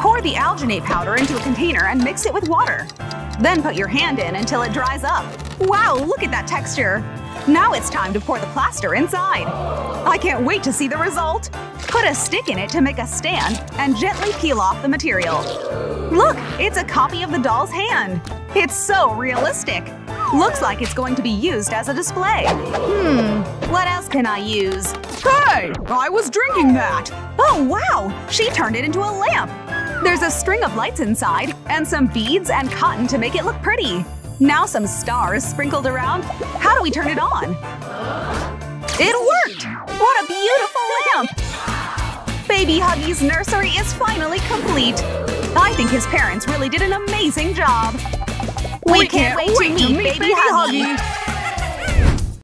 Pour the alginate powder into a container and mix it with water. Then put your hand in until it dries up. Wow, look at that texture! Now it's time to pour the plaster inside. I can't wait to see the result. Put a stick in it to make a stand and gently peel off the material. Look, it's a copy of the doll's hand. It's so realistic. Looks like it's going to be used as a display. Hmm, what else can I use? Hey, I was drinking that. Oh, wow, she turned it into a lamp. There's a string of lights inside and some beads and cotton to make it look pretty. Now some stars sprinkled around. How do we turn it on? It worked! What a beautiful lamp! Baby Huggy's nursery is finally complete. I think his parents really did an amazing job. We, can't, wait, to meet, Baby, Huggy.